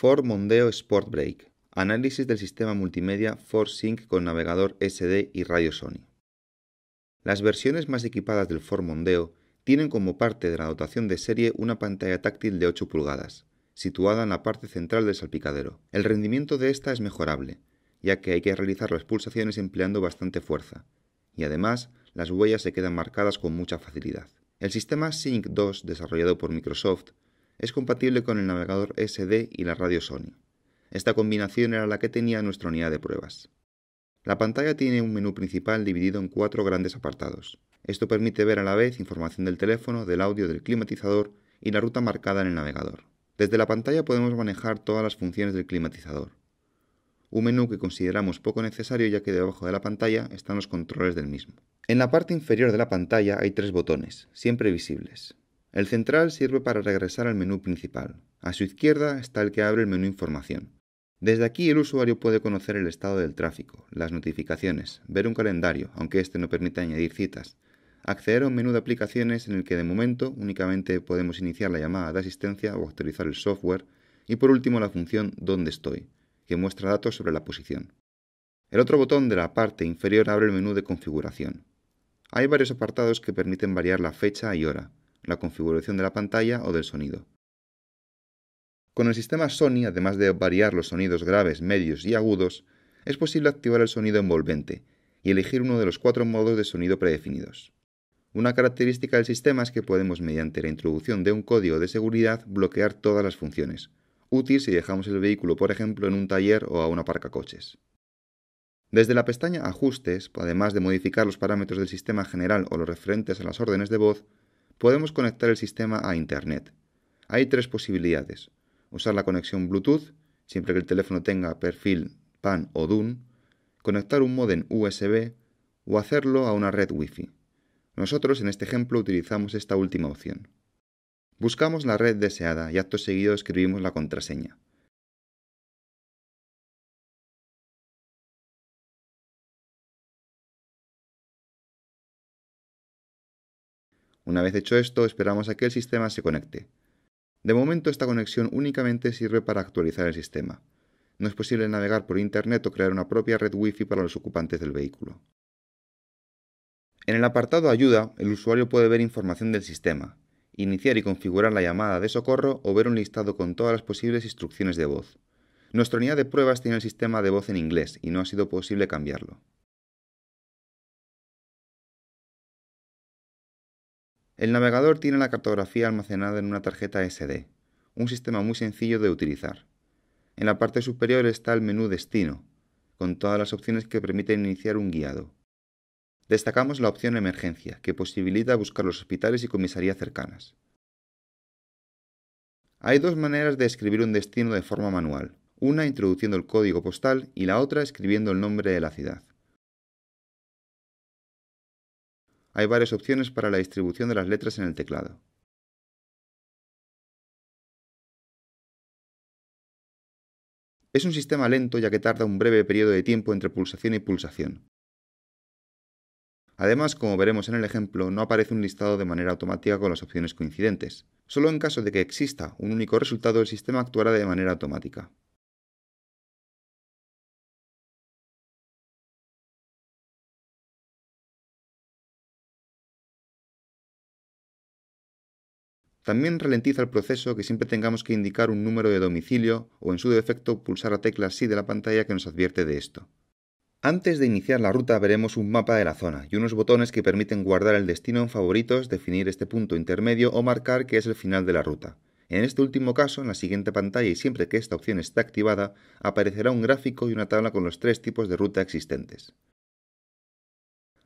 Ford Mondeo Sport Brake. Análisis del sistema multimedia Ford Sync con navegador SD y radio Sony. Las versiones más equipadas del Ford Mondeo tienen como parte de la dotación de serie una pantalla táctil de 8 pulgadas, situada en la parte central del salpicadero. El rendimiento de esta es mejorable, ya que hay que realizar las pulsaciones empleando bastante fuerza, y además las huellas se quedan marcadas con mucha facilidad. El sistema Sync 2 desarrollado por Microsoft es compatible con el navegador SD y la radio Sony. Esta combinación era la que tenía nuestra unidad de pruebas. La pantalla tiene un menú principal dividido en cuatro grandes apartados. Esto permite ver a la vez información del teléfono, del audio, del climatizador y la ruta marcada en el navegador. Desde la pantalla podemos manejar todas las funciones del climatizador. Un menú que consideramos poco necesario ya que debajo de la pantalla están los controles del mismo. En la parte inferior de la pantalla hay tres botones, siempre visibles. El central sirve para regresar al menú principal. A su izquierda está el que abre el menú Información. Desde aquí el usuario puede conocer el estado del tráfico, las notificaciones, ver un calendario, aunque este no permite añadir citas, acceder a un menú de aplicaciones en el que de momento únicamente podemos iniciar la llamada de asistencia o actualizar el software, y por último la función Dónde estoy, que muestra datos sobre la posición. El otro botón de la parte inferior abre el menú de configuración. Hay varios apartados que permiten variar la fecha y hora, la configuración de la pantalla o del sonido. Con el sistema Sony, además de variar los sonidos graves, medios y agudos, es posible activar el sonido envolvente y elegir uno de los cuatro modos de sonido predefinidos. Una característica del sistema es que podemos, mediante la introducción de un código de seguridad, bloquear todas las funciones, útil si dejamos el vehículo, por ejemplo, en un taller o a una coches. Desde la pestaña Ajustes, además de modificar los parámetros del sistema general o los referentes a las órdenes de voz, podemos conectar el sistema a Internet. Hay tres posibilidades. Usar la conexión Bluetooth, siempre que el teléfono tenga perfil PAN o DUN, conectar un modem USB o hacerlo a una red Wi-Fi. Nosotros en este ejemplo utilizamos esta última opción. Buscamos la red deseada y acto seguido escribimos la contraseña. Una vez hecho esto, esperamos a que el sistema se conecte. De momento esta conexión únicamente sirve para actualizar el sistema. No es posible navegar por Internet o crear una propia red Wi-Fi para los ocupantes del vehículo. En el apartado Ayuda, el usuario puede ver información del sistema, iniciar y configurar la llamada de socorro o ver un listado con todas las posibles instrucciones de voz. Nuestra unidad de pruebas tiene el sistema de voz en inglés y no ha sido posible cambiarlo. El navegador tiene la cartografía almacenada en una tarjeta SD, un sistema muy sencillo de utilizar. En la parte superior está el menú Destino, con todas las opciones que permiten iniciar un guiado. Destacamos la opción Emergencia, que posibilita buscar los hospitales y comisarías cercanas. Hay dos maneras de escribir un destino de forma manual, una introduciendo el código postal y la otra escribiendo el nombre de la ciudad. Hay varias opciones para la distribución de las letras en el teclado. Es un sistema lento ya que tarda un breve periodo de tiempo entre pulsación y pulsación. Además, como veremos en el ejemplo, no aparece un listado de manera automática con las opciones coincidentes. Solo en caso de que exista un único resultado, el sistema actuará de manera automática. También ralentiza el proceso que siempre tengamos que indicar un número de domicilio o en su defecto pulsar la tecla sí de la pantalla que nos advierte de esto. Antes de iniciar la ruta veremos un mapa de la zona y unos botones que permiten guardar el destino en favoritos, definir este punto intermedio o marcar que es el final de la ruta. En este último caso, en la siguiente pantalla y siempre que esta opción esté activada, aparecerá un gráfico y una tabla con los tres tipos de ruta existentes.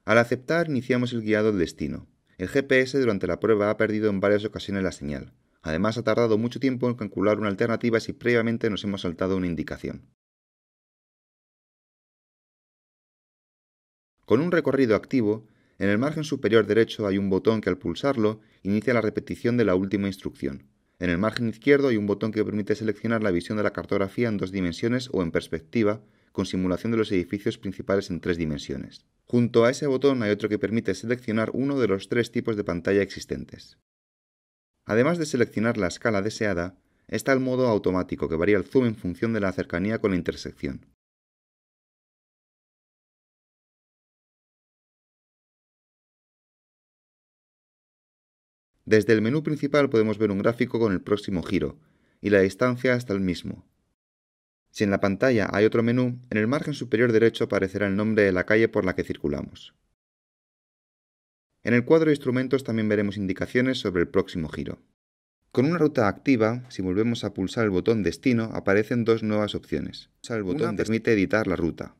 Al aceptar, iniciamos el guiado del destino. El GPS durante la prueba ha perdido en varias ocasiones la señal. Además, ha tardado mucho tiempo en calcular una alternativa si previamente nos hemos saltado una indicación. Con un recorrido activo, en el margen superior derecho hay un botón que al pulsarlo inicia la repetición de la última instrucción. En el margen izquierdo hay un botón que permite seleccionar la visión de la cartografía en dos dimensiones o en perspectiva, con simulación de los edificios principales en tres dimensiones. Junto a ese botón hay otro que permite seleccionar uno de los tres tipos de pantalla existentes. Además de seleccionar la escala deseada, está el modo automático que varía el zoom en función de la cercanía con la intersección. Desde el menú principal podemos ver un gráfico con el próximo giro y la distancia hasta el mismo. Si en la pantalla hay otro menú, en el margen superior derecho aparecerá el nombre de la calle por la que circulamos. En el cuadro de instrumentos también veremos indicaciones sobre el próximo giro. Con una ruta activa, si volvemos a pulsar el botón Destino, aparecen dos nuevas opciones. El botón permite editar la ruta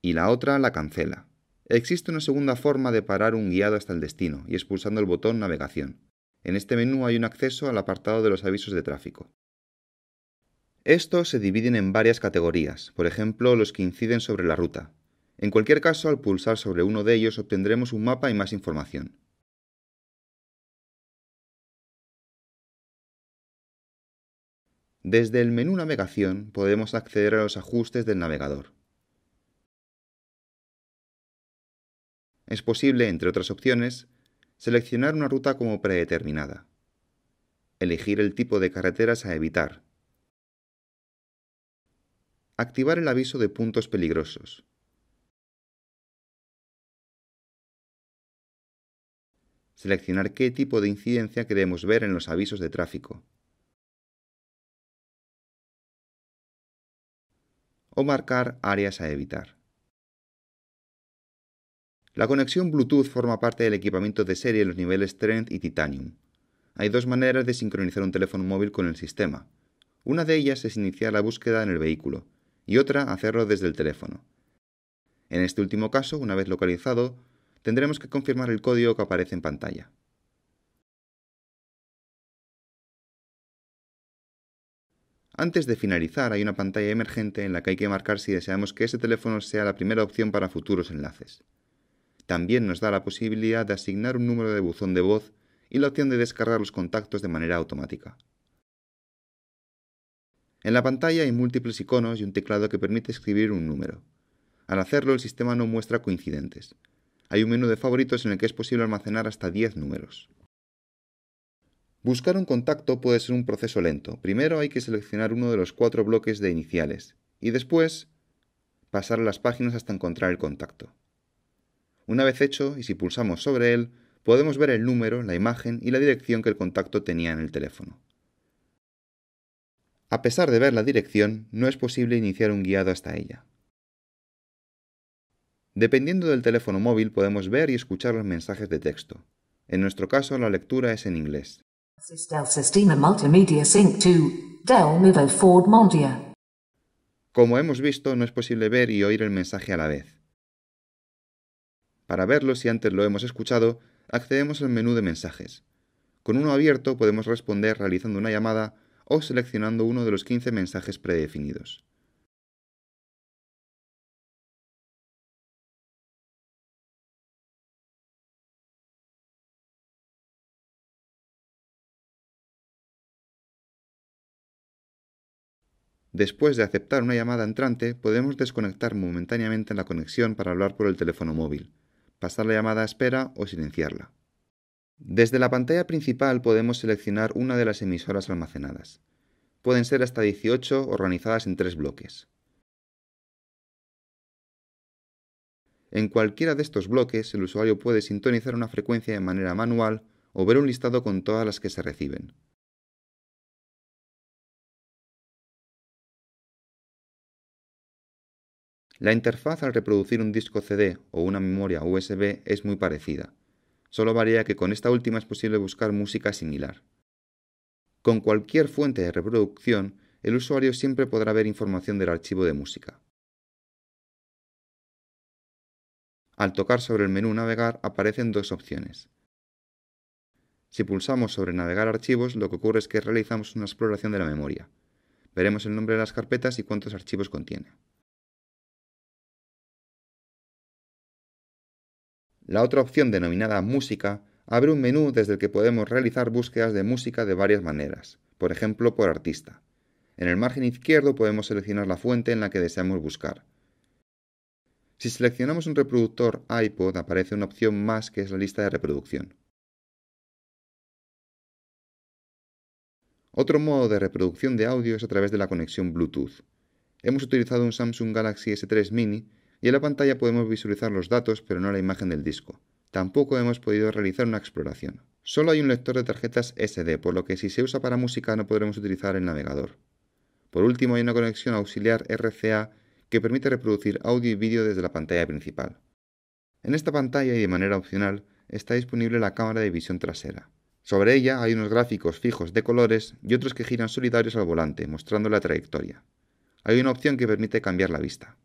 y la otra la cancela. Existe una segunda forma de parar un guiado hasta el destino, y es pulsando el botón Navegación. En este menú hay un acceso al apartado de los avisos de tráfico. Estos se dividen en varias categorías, por ejemplo, los que inciden sobre la ruta. En cualquier caso, al pulsar sobre uno de ellos obtendremos un mapa y más información. Desde el menú Navegación podemos acceder a los ajustes del navegador. es posible, entre otras opciones, seleccionar una ruta como predeterminada, elegir el tipo de carreteras a evitar, activar el aviso de puntos peligrosos, seleccionar qué tipo de incidencia queremos ver en los avisos de tráfico, o marcar áreas a evitar. La conexión Bluetooth forma parte del equipamiento de serie en los niveles Trend y Titanium. Hay dos maneras de sincronizar un teléfono móvil con el sistema. Una de ellas es iniciar la búsqueda en el vehículo y otra hacerlo desde el teléfono. En este último caso, una vez localizado, tendremos que confirmar el código que aparece en pantalla. Antes de finalizar hay una pantalla emergente en la que hay que marcar si deseamos que ese teléfono sea la primera opción para futuros enlaces. También nos da la posibilidad de asignar un número de buzón de voz y la opción de descargar los contactos de manera automática. En la pantalla hay múltiples iconos y un teclado que permite escribir un número. Al hacerlo, el sistema no muestra coincidentes. Hay un menú de favoritos en el que es posible almacenar hasta 10 números. Buscar un contacto puede ser un proceso lento. Primero hay que seleccionar uno de los cuatro bloques de iniciales y después pasar las páginas hasta encontrar el contacto. Una vez hecho, y si pulsamos sobre él, podemos ver el número, la imagen y la dirección que el contacto tenía en el teléfono. A pesar de ver la dirección, no es posible iniciar un guiado hasta ella. Dependiendo del teléfono móvil podemos ver y escuchar los mensajes de texto. En nuestro caso la lectura es en inglés. Como hemos visto, no es posible ver y oír el mensaje a la vez. Para verlo, si antes lo hemos escuchado, accedemos al menú de mensajes. Con uno abierto podemos responder realizando una llamada o seleccionando uno de los 15 mensajes predefinidos. Después de aceptar una llamada entrante, podemos desconectar momentáneamente la conexión para hablar por el teléfono móvil pasar la llamada a espera o silenciarla. Desde la pantalla principal podemos seleccionar una de las emisoras almacenadas. Pueden ser hasta 18 organizadas en tres bloques. En cualquiera de estos bloques el usuario puede sintonizar una frecuencia de manera manual o ver un listado con todas las que se reciben. La interfaz al reproducir un disco CD o una memoria USB es muy parecida, solo varía que con esta última es posible buscar música similar. Con cualquier fuente de reproducción, el usuario siempre podrá ver información del archivo de música. Al tocar sobre el menú Navegar aparecen dos opciones. Si pulsamos sobre Navegar archivos, lo que ocurre es que realizamos una exploración de la memoria. Veremos el nombre de las carpetas y cuántos archivos contiene. La otra opción denominada Música abre un menú desde el que podemos realizar búsquedas de música de varias maneras, por ejemplo por artista. En el margen izquierdo podemos seleccionar la fuente en la que deseamos buscar. Si seleccionamos un reproductor iPod aparece una opción más que es la lista de reproducción. Otro modo de reproducción de audio es a través de la conexión Bluetooth. Hemos utilizado un Samsung Galaxy S3 Mini y en la pantalla podemos visualizar los datos pero no la imagen del disco. Tampoco hemos podido realizar una exploración. Solo hay un lector de tarjetas SD, por lo que si se usa para música no podremos utilizar el navegador. Por último, hay una conexión auxiliar RCA que permite reproducir audio y vídeo desde la pantalla principal. En esta pantalla y de manera opcional está disponible la cámara de visión trasera. Sobre ella hay unos gráficos fijos de colores y otros que giran solitarios al volante, mostrando la trayectoria. Hay una opción que permite cambiar la vista.